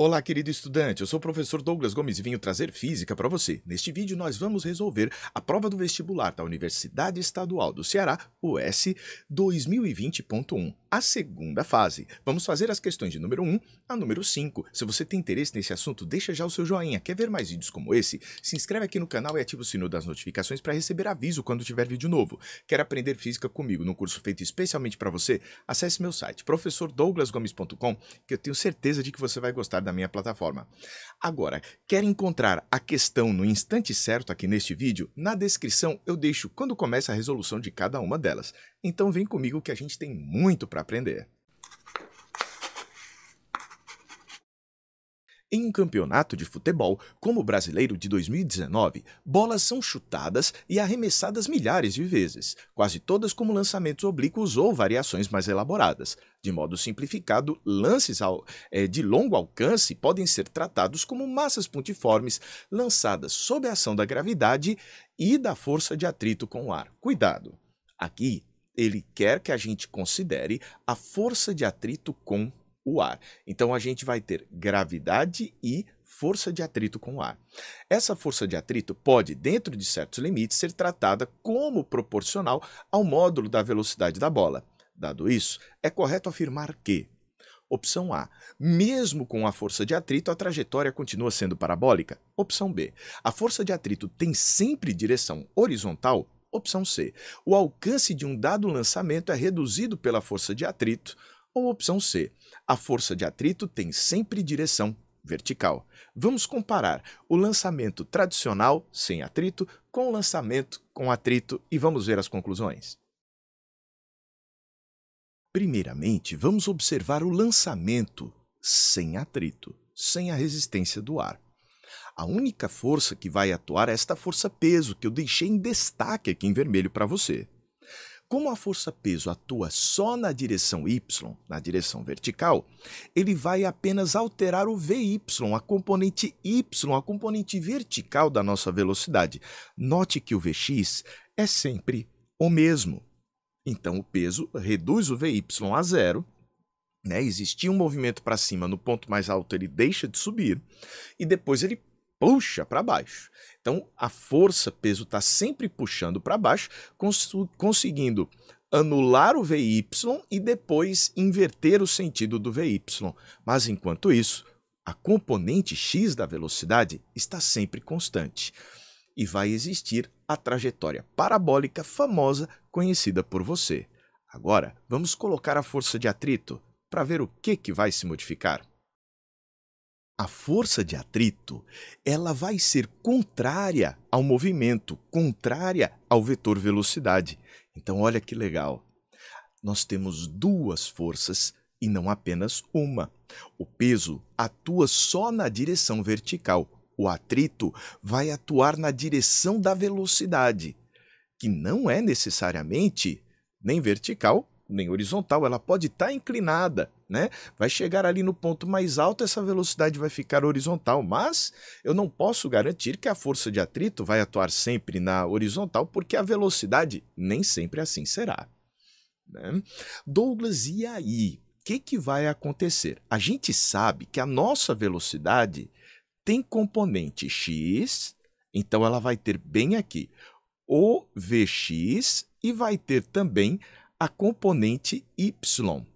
Olá, querido estudante. Eu sou o professor Douglas Gomes e venho trazer física para você. Neste vídeo, nós vamos resolver a prova do vestibular da Universidade Estadual do Ceará, US 2020.1, a segunda fase. Vamos fazer as questões de número 1 a número 5. Se você tem interesse nesse assunto, deixa já o seu joinha. Quer ver mais vídeos como esse? Se inscreve aqui no canal e ativa o sino das notificações para receber aviso quando tiver vídeo novo. Quer aprender física comigo num curso feito especialmente para você? Acesse meu site, professordouglasgomes.com, que eu tenho certeza de que você vai gostar da minha plataforma. Agora, quer encontrar a questão no instante certo aqui neste vídeo? Na descrição eu deixo quando começa a resolução de cada uma delas. Então vem comigo que a gente tem muito para aprender. Em um campeonato de futebol, como o brasileiro de 2019, bolas são chutadas e arremessadas milhares de vezes, quase todas como lançamentos oblíquos ou variações mais elaboradas. De modo simplificado, lances ao, é, de longo alcance podem ser tratados como massas pontiformes lançadas sob a ação da gravidade e da força de atrito com o ar. Cuidado! Aqui, ele quer que a gente considere a força de atrito com o ar. Então a gente vai ter gravidade e força de atrito com o ar. Essa força de atrito pode, dentro de certos limites, ser tratada como proporcional ao módulo da velocidade da bola. Dado isso, é correto afirmar que Opção A. Mesmo com a força de atrito, a trajetória continua sendo parabólica. Opção B. A força de atrito tem sempre direção horizontal. Opção C. O alcance de um dado lançamento é reduzido pela força de atrito. Ou opção C, a força de atrito tem sempre direção vertical. Vamos comparar o lançamento tradicional, sem atrito, com o lançamento com atrito e vamos ver as conclusões. Primeiramente, vamos observar o lançamento sem atrito, sem a resistência do ar. A única força que vai atuar é esta força-peso, que eu deixei em destaque aqui em vermelho para você. Como a força-peso atua só na direção y, na direção vertical, ele vai apenas alterar o vy, a componente y, a componente vertical da nossa velocidade. Note que o vx é sempre o mesmo. Então, o peso reduz o vy a zero, né? existia um movimento para cima, no ponto mais alto ele deixa de subir, e depois ele puxa para baixo. Então, a força peso está sempre puxando para baixo, cons conseguindo anular o VY e depois inverter o sentido do VY. Mas, enquanto isso, a componente x da velocidade está sempre constante. E vai existir a trajetória parabólica famosa conhecida por você. Agora, vamos colocar a força de atrito para ver o que, que vai se modificar. A força de atrito, ela vai ser contrária ao movimento, contrária ao vetor velocidade. Então, olha que legal. Nós temos duas forças e não apenas uma. O peso atua só na direção vertical. O atrito vai atuar na direção da velocidade, que não é necessariamente nem vertical nem horizontal, ela pode estar tá inclinada, né? Vai chegar ali no ponto mais alto, essa velocidade vai ficar horizontal, mas eu não posso garantir que a força de atrito vai atuar sempre na horizontal, porque a velocidade nem sempre assim será. Né? Douglas, e aí? O que, que vai acontecer? A gente sabe que a nossa velocidade tem componente x, então ela vai ter bem aqui o Vx e vai ter também a componente y.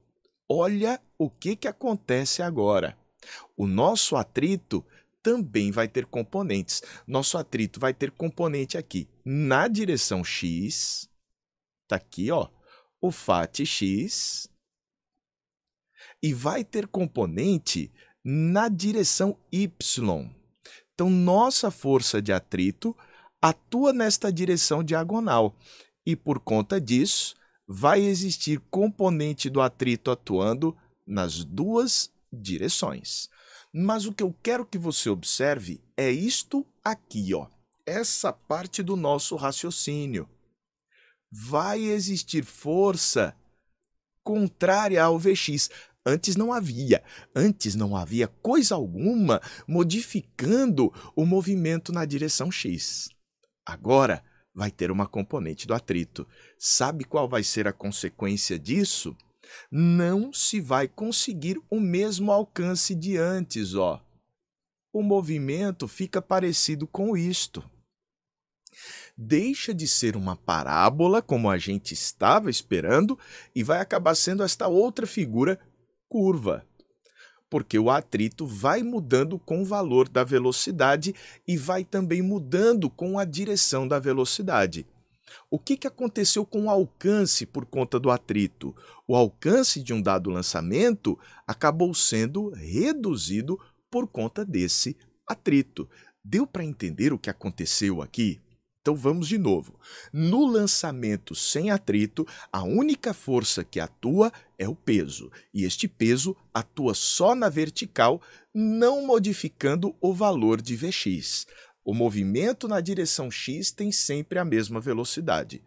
Olha o que, que acontece agora. O nosso atrito também vai ter componentes. Nosso atrito vai ter componente aqui na direção x, tá aqui, ó, o FAT x, e vai ter componente na direção y. Então, nossa força de atrito atua nesta direção diagonal, e por conta disso, vai existir componente do atrito atuando nas duas direções. Mas o que eu quero que você observe é isto aqui, ó. Essa parte do nosso raciocínio. Vai existir força contrária ao Vx. Antes não havia. Antes não havia coisa alguma modificando o movimento na direção x. Agora, vai ter uma componente do atrito. Sabe qual vai ser a consequência disso? não se vai conseguir o mesmo alcance de antes, ó. O movimento fica parecido com isto. Deixa de ser uma parábola, como a gente estava esperando, e vai acabar sendo esta outra figura curva. Porque o atrito vai mudando com o valor da velocidade e vai também mudando com a direção da velocidade. O que, que aconteceu com o alcance por conta do atrito? O alcance de um dado lançamento acabou sendo reduzido por conta desse atrito. Deu para entender o que aconteceu aqui? Então vamos de novo. No lançamento sem atrito, a única força que atua é o peso, e este peso atua só na vertical, não modificando o valor de Vx. O movimento na direção x tem sempre a mesma velocidade.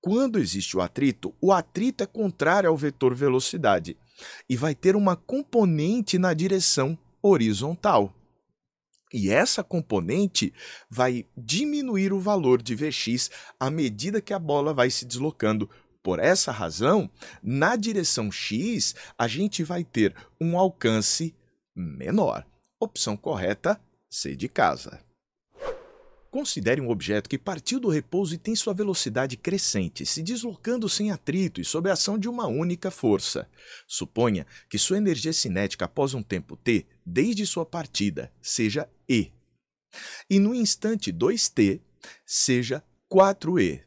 Quando existe o atrito, o atrito é contrário ao vetor velocidade e vai ter uma componente na direção horizontal. E essa componente vai diminuir o valor de Vx à medida que a bola vai se deslocando. Por essa razão, na direção x, a gente vai ter um alcance menor. Opção correta, C de casa. Considere um objeto que partiu do repouso e tem sua velocidade crescente, se deslocando sem atrito e sob a ação de uma única força. Suponha que sua energia cinética após um tempo t, desde sua partida, seja E. E no instante 2t, seja 4e.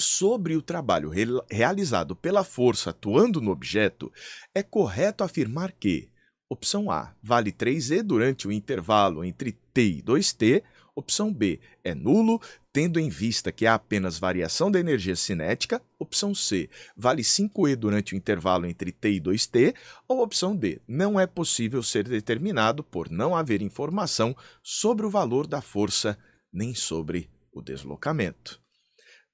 Sobre o trabalho re realizado pela força atuando no objeto, é correto afirmar que Opção A vale 3e durante o intervalo entre t e 2t, Opção B é nulo, tendo em vista que há apenas variação da energia cinética. Opção C vale 5E durante o intervalo entre T e 2T. Ou opção D não é possível ser determinado por não haver informação sobre o valor da força nem sobre o deslocamento.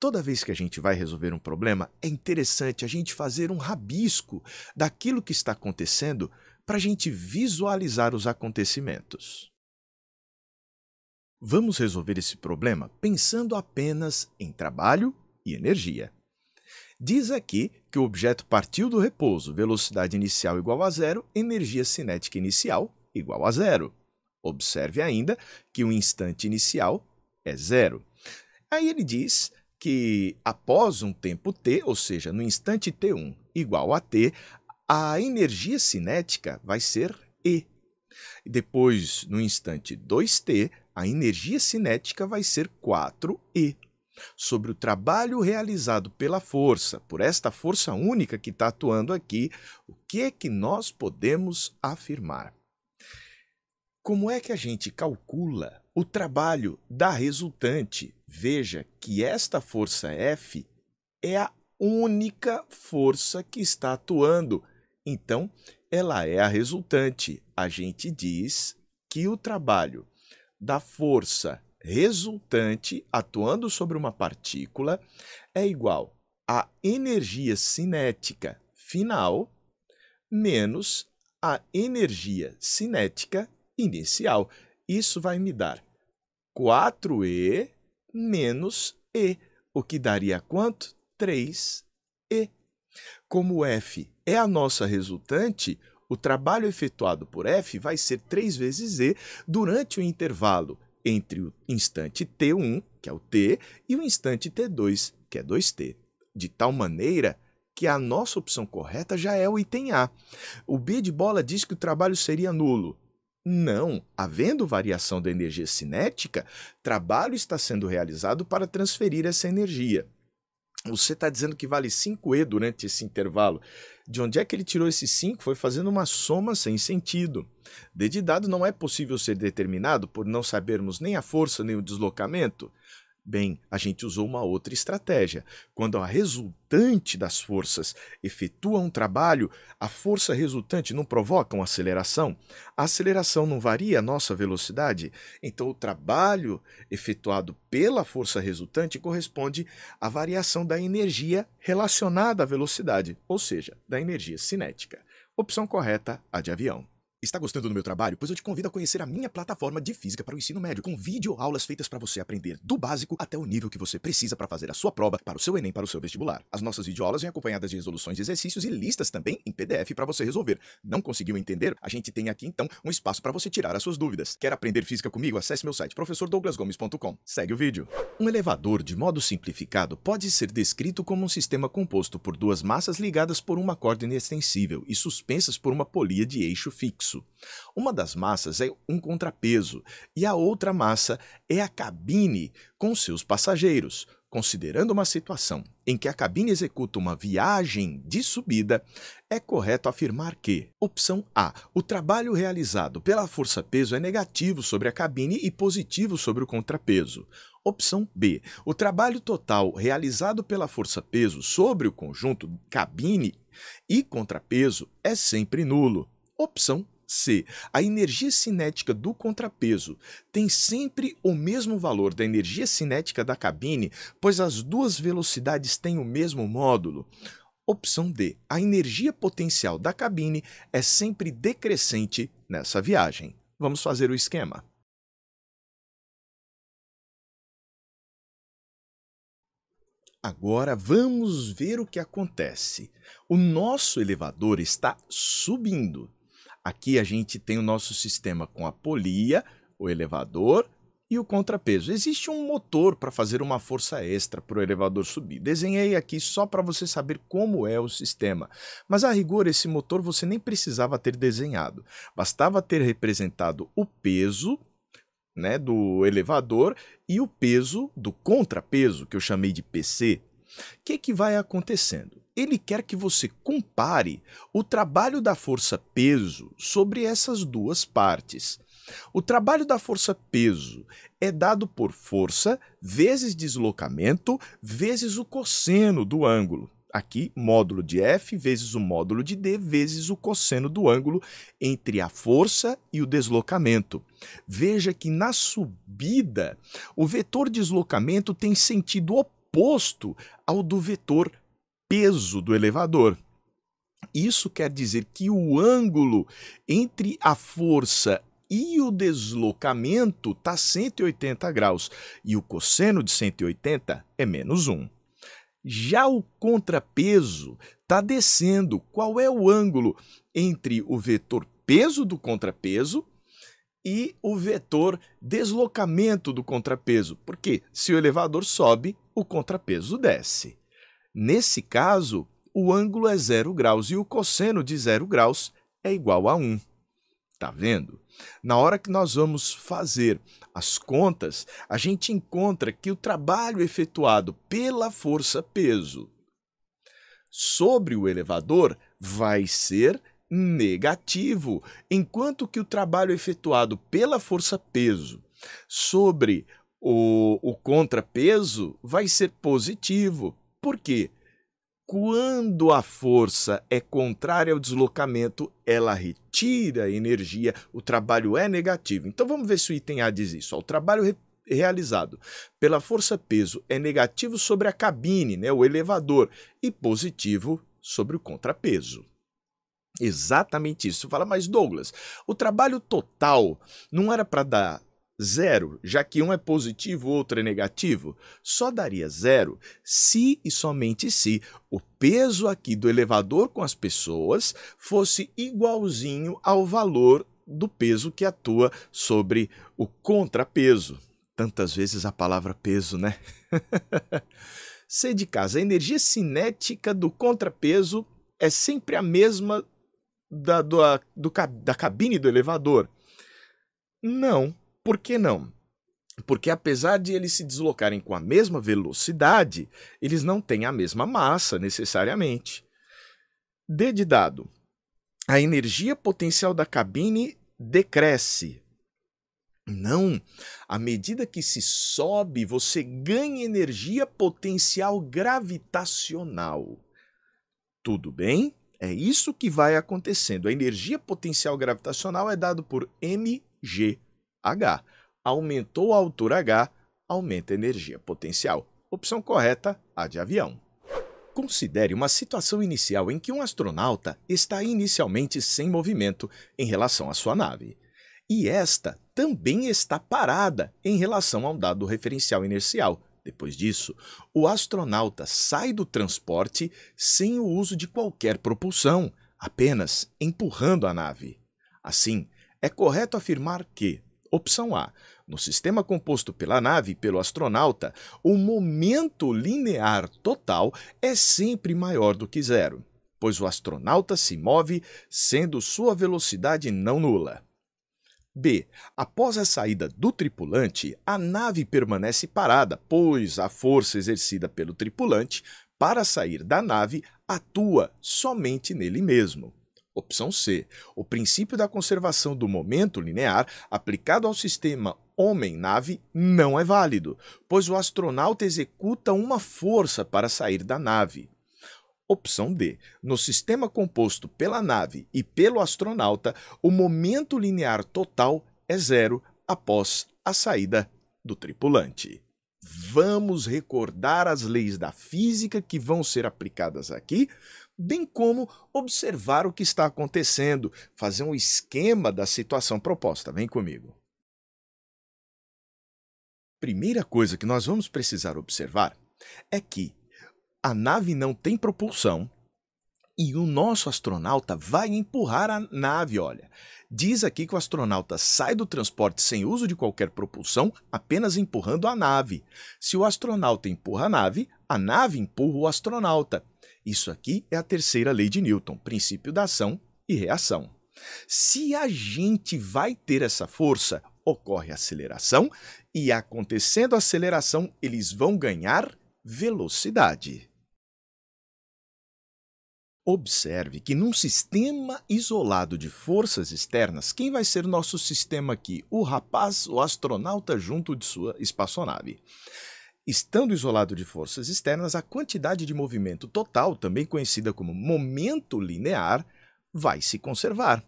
Toda vez que a gente vai resolver um problema, é interessante a gente fazer um rabisco daquilo que está acontecendo para a gente visualizar os acontecimentos. Vamos resolver esse problema pensando apenas em trabalho e energia. Diz aqui que o objeto partiu do repouso, velocidade inicial igual a zero, energia cinética inicial igual a zero. Observe ainda que o instante inicial é zero. Aí ele diz que após um tempo t, ou seja, no instante t1 igual a t, a energia cinética vai ser E. Depois, no instante 2t, a energia cinética vai ser 4E. Sobre o trabalho realizado pela força, por esta força única que está atuando aqui, o que é que nós podemos afirmar? Como é que a gente calcula o trabalho da resultante? Veja que esta força F é a única força que está atuando. Então, ela é a resultante. A gente diz que o trabalho da força resultante atuando sobre uma partícula é igual à energia cinética final menos a energia cinética inicial. Isso vai me dar 4E menos E, o que daria quanto? 3E. Como F é a nossa resultante, o trabalho efetuado por F vai ser 3 vezes E durante o intervalo entre o instante T1, que é o T, e o instante T2, que é 2T. De tal maneira que a nossa opção correta já é o item A. O B de bola diz que o trabalho seria nulo. Não, havendo variação da energia cinética, trabalho está sendo realizado para transferir essa energia. Você está dizendo que vale 5E durante esse intervalo. De onde é que ele tirou esse 5? Foi fazendo uma soma sem sentido. D de dado não é possível ser determinado por não sabermos nem a força nem o deslocamento. Bem, a gente usou uma outra estratégia. Quando a resultante das forças efetua um trabalho, a força resultante não provoca uma aceleração? A aceleração não varia a nossa velocidade? Então, o trabalho efetuado pela força resultante corresponde à variação da energia relacionada à velocidade, ou seja, da energia cinética. Opção correta, a de avião. Está gostando do meu trabalho? Pois eu te convido a conhecer a minha plataforma de física para o ensino médio, com vídeo aulas feitas para você aprender do básico até o nível que você precisa para fazer a sua prova para o seu Enem, para o seu vestibular. As nossas videoaulas vêm acompanhadas de resoluções de exercícios e listas também em PDF para você resolver. Não conseguiu entender? A gente tem aqui então um espaço para você tirar as suas dúvidas. Quer aprender física comigo? Acesse meu site professordouglasgomes.com. Segue o vídeo. Um elevador, de modo simplificado, pode ser descrito como um sistema composto por duas massas ligadas por uma corda inextensível e suspensas por uma polia de eixo fixo. Uma das massas é um contrapeso e a outra massa é a cabine com seus passageiros. Considerando uma situação em que a cabine executa uma viagem de subida, é correto afirmar que, opção A, o trabalho realizado pela força-peso é negativo sobre a cabine e positivo sobre o contrapeso. Opção B, o trabalho total realizado pela força-peso sobre o conjunto cabine e contrapeso é sempre nulo. Opção C. A energia cinética do contrapeso tem sempre o mesmo valor da energia cinética da cabine, pois as duas velocidades têm o mesmo módulo. Opção D. A energia potencial da cabine é sempre decrescente nessa viagem. Vamos fazer o esquema. Agora vamos ver o que acontece. O nosso elevador está subindo. Aqui a gente tem o nosso sistema com a polia, o elevador e o contrapeso. Existe um motor para fazer uma força extra para o elevador subir. Desenhei aqui só para você saber como é o sistema. Mas a rigor, esse motor você nem precisava ter desenhado. Bastava ter representado o peso né, do elevador e o peso do contrapeso, que eu chamei de PC. O que, que vai acontecendo? Ele quer que você compare o trabalho da força-peso sobre essas duas partes. O trabalho da força-peso é dado por força vezes deslocamento vezes o cosseno do ângulo. Aqui, módulo de F vezes o módulo de D vezes o cosseno do ângulo entre a força e o deslocamento. Veja que na subida, o vetor deslocamento tem sentido oposto ao do vetor peso do elevador. Isso quer dizer que o ângulo entre a força e o deslocamento está 180 graus e o cosseno de 180 é menos 1. Já o contrapeso está descendo. Qual é o ângulo entre o vetor peso do contrapeso e o vetor deslocamento do contrapeso? Porque se o elevador sobe, o contrapeso desce. Nesse caso, o ângulo é zero graus e o cosseno de zero graus é igual a 1. Tá vendo? Na hora que nós vamos fazer as contas, a gente encontra que o trabalho efetuado pela força-peso sobre o elevador vai ser negativo, enquanto que o trabalho efetuado pela força-peso sobre o, o contrapeso vai ser positivo. Por quê? Quando a força é contrária ao deslocamento, ela retira energia, o trabalho é negativo. Então vamos ver se o item A diz isso. O trabalho re realizado pela força-peso é negativo sobre a cabine, né, o elevador, e positivo sobre o contrapeso. Exatamente isso. Fala, mas Douglas, o trabalho total não era para dar zero, já que um é positivo, o outro é negativo, só daria zero se e somente se o peso aqui do elevador com as pessoas fosse igualzinho ao valor do peso que atua sobre o contrapeso. Tantas vezes a palavra peso, né? C de casa, a energia cinética do contrapeso é sempre a mesma da, do, do, da cabine do elevador? Não. Por que não? Porque apesar de eles se deslocarem com a mesma velocidade, eles não têm a mesma massa necessariamente. D de dado. A energia potencial da cabine decresce. Não, à medida que se sobe, você ganha energia potencial gravitacional. Tudo bem? É isso que vai acontecendo. A energia potencial gravitacional é dado por mg H. Aumentou a altura H, aumenta a energia potencial. Opção correta, A de avião. Considere uma situação inicial em que um astronauta está inicialmente sem movimento em relação à sua nave. E esta também está parada em relação ao dado referencial inercial. Depois disso, o astronauta sai do transporte sem o uso de qualquer propulsão, apenas empurrando a nave. Assim, é correto afirmar que, opção A, no sistema composto pela nave e pelo astronauta, o momento linear total é sempre maior do que zero, pois o astronauta se move sendo sua velocidade não nula. B. Após a saída do tripulante, a nave permanece parada, pois a força exercida pelo tripulante para sair da nave atua somente nele mesmo. Opção C. O princípio da conservação do momento linear aplicado ao sistema homem-nave não é válido, pois o astronauta executa uma força para sair da nave. Opção D. No sistema composto pela nave e pelo astronauta, o momento linear total é zero após a saída do tripulante. Vamos recordar as leis da física que vão ser aplicadas aqui bem como observar o que está acontecendo, fazer um esquema da situação proposta. Vem comigo. Primeira coisa que nós vamos precisar observar é que a nave não tem propulsão e o nosso astronauta vai empurrar a nave, olha. Diz aqui que o astronauta sai do transporte sem uso de qualquer propulsão, apenas empurrando a nave. Se o astronauta empurra a nave, a nave empurra o astronauta. Isso aqui é a terceira lei de Newton, princípio da ação e reação. Se a gente vai ter essa força, ocorre aceleração e acontecendo aceleração, eles vão ganhar velocidade. Observe que num sistema isolado de forças externas, quem vai ser nosso sistema aqui? O rapaz, o astronauta junto de sua espaçonave. Estando isolado de forças externas, a quantidade de movimento total, também conhecida como momento linear, vai se conservar.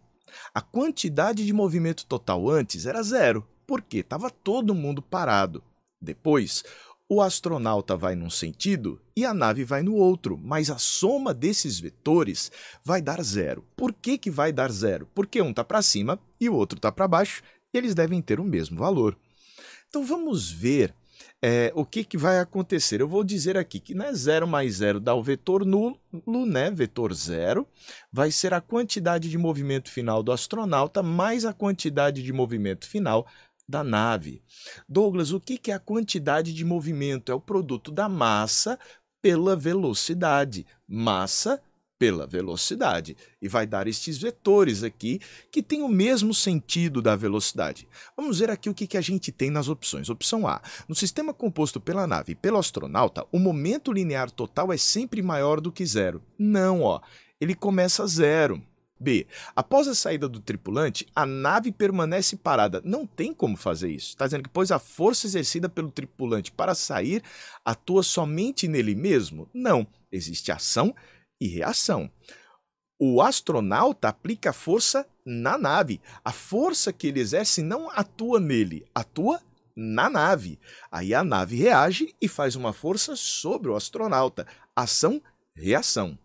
A quantidade de movimento total antes era zero, porque estava todo mundo parado. Depois, o astronauta vai num sentido e a nave vai no outro, mas a soma desses vetores vai dar zero. Por que, que vai dar zero? Porque um está para cima e o outro está para baixo e eles devem ter o mesmo valor. Então vamos ver é, o que, que vai acontecer? Eu vou dizer aqui que né, 0 mais 0 dá o vetor nulo, né, vetor zero, vai ser a quantidade de movimento final do astronauta mais a quantidade de movimento final da nave. Douglas, o que, que é a quantidade de movimento? É o produto da massa pela velocidade. Massa pela velocidade e vai dar estes vetores aqui que têm o mesmo sentido da velocidade. Vamos ver aqui o que, que a gente tem nas opções. Opção A. No sistema composto pela nave e pelo astronauta, o momento linear total é sempre maior do que zero. Não, ó. Ele começa a zero. B. Após a saída do tripulante, a nave permanece parada. Não tem como fazer isso. Está dizendo que, pois a força exercida pelo tripulante para sair atua somente nele mesmo? Não. Existe ação e reação. O astronauta aplica força na nave. A força que ele exerce não atua nele, atua na nave. Aí a nave reage e faz uma força sobre o astronauta. Ação-reação.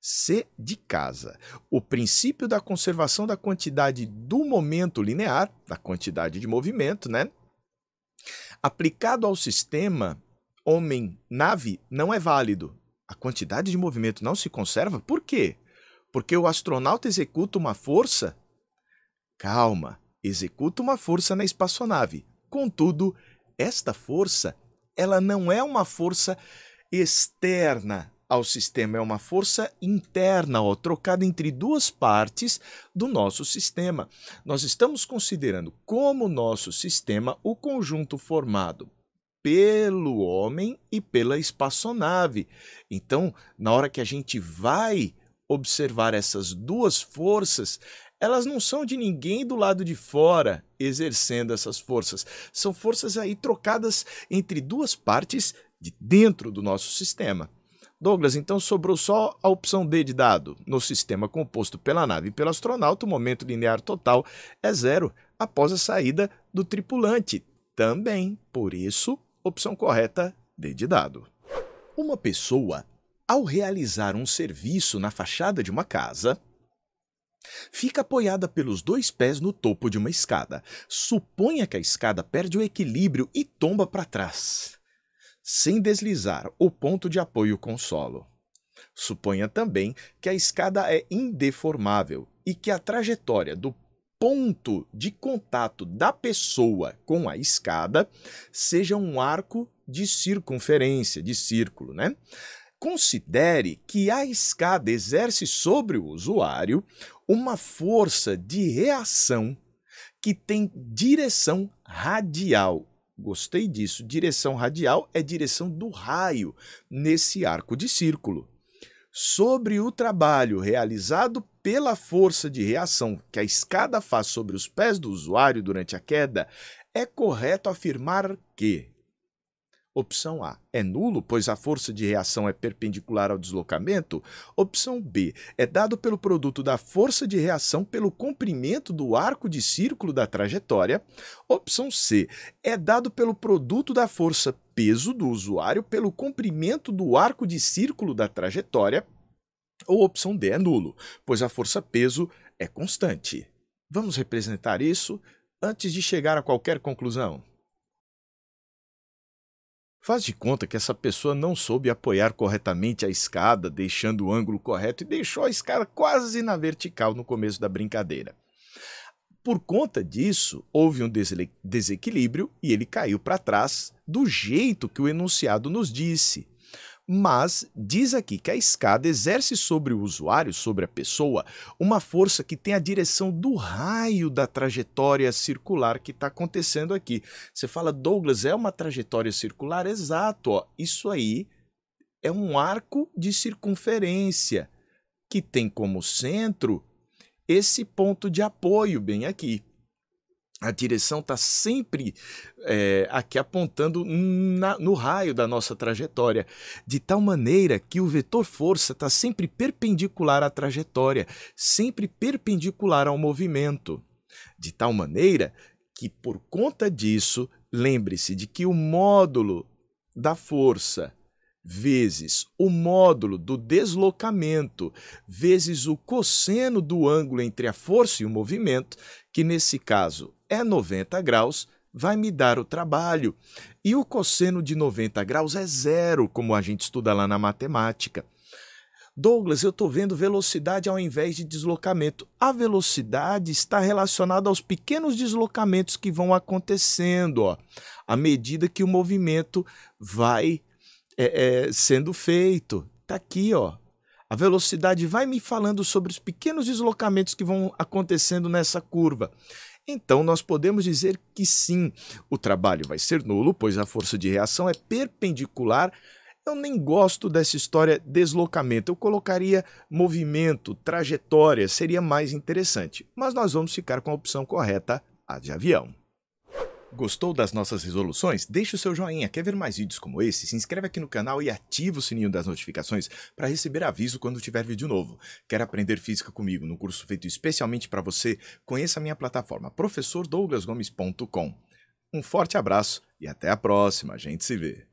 C de casa. O princípio da conservação da quantidade do momento linear, da quantidade de movimento, né? Aplicado ao sistema homem-nave não é válido a quantidade de movimento não se conserva? Por quê? Porque o astronauta executa uma força. Calma, executa uma força na espaçonave. Contudo, esta força, ela não é uma força externa ao sistema, é uma força interna, ó, trocada entre duas partes do nosso sistema. Nós estamos considerando como nosso sistema o conjunto formado pelo homem e pela espaçonave. Então, na hora que a gente vai observar essas duas forças, elas não são de ninguém do lado de fora exercendo essas forças. São forças aí trocadas entre duas partes de dentro do nosso sistema. Douglas, então sobrou só a opção D de dado. No sistema composto pela nave e pelo astronauta, o momento linear total é zero após a saída do tripulante. Também, por isso, Opção correta, D de dado. Uma pessoa ao realizar um serviço na fachada de uma casa, fica apoiada pelos dois pés no topo de uma escada. Suponha que a escada perde o equilíbrio e tomba para trás, sem deslizar o ponto de apoio com solo. Suponha também que a escada é indeformável e que a trajetória do ponto de contato da pessoa com a escada seja um arco de circunferência, de círculo, né? Considere que a escada exerce sobre o usuário uma força de reação que tem direção radial. Gostei disso. Direção radial é direção do raio nesse arco de círculo. Sobre o trabalho realizado pela força de reação que a escada faz sobre os pés do usuário durante a queda, é correto afirmar que Opção A é nulo, pois a força de reação é perpendicular ao deslocamento. Opção B é dado pelo produto da força de reação pelo comprimento do arco de círculo da trajetória. Opção C é dado pelo produto da força peso do usuário pelo comprimento do arco de círculo da trajetória. Ou opção D é nulo, pois a força peso é constante. Vamos representar isso antes de chegar a qualquer conclusão. Faz de conta que essa pessoa não soube apoiar corretamente a escada, deixando o ângulo correto e deixou a escada quase na vertical no começo da brincadeira. Por conta disso, houve um desequilíbrio e ele caiu para trás do jeito que o enunciado nos disse mas diz aqui que a escada exerce sobre o usuário, sobre a pessoa, uma força que tem a direção do raio da trajetória circular que está acontecendo aqui. Você fala, Douglas, é uma trajetória circular? Exato, ó. isso aí é um arco de circunferência que tem como centro esse ponto de apoio bem aqui a direção está sempre é, aqui apontando na, no raio da nossa trajetória, de tal maneira que o vetor força está sempre perpendicular à trajetória, sempre perpendicular ao movimento. De tal maneira que, por conta disso, lembre-se de que o módulo da força vezes o módulo do deslocamento vezes o cosseno do ângulo entre a força e o movimento, que nesse caso é 90 graus, vai me dar o trabalho. E o cosseno de 90 graus é zero, como a gente estuda lá na matemática. Douglas, eu estou vendo velocidade ao invés de deslocamento. A velocidade está relacionada aos pequenos deslocamentos que vão acontecendo, ó, à medida que o movimento vai é, é, sendo feito. Está aqui, ó. A velocidade vai me falando sobre os pequenos deslocamentos que vão acontecendo nessa curva. Então, nós podemos dizer que sim, o trabalho vai ser nulo, pois a força de reação é perpendicular. Eu nem gosto dessa história deslocamento, eu colocaria movimento, trajetória, seria mais interessante. Mas nós vamos ficar com a opção correta, a de avião. Gostou das nossas resoluções? Deixe o seu joinha. Quer ver mais vídeos como esse? Se inscreve aqui no canal e ativa o sininho das notificações para receber aviso quando tiver vídeo novo. Quer aprender física comigo no curso feito especialmente para você? Conheça a minha plataforma professordouglasgomes.com. Um forte abraço e até a próxima. A gente se vê.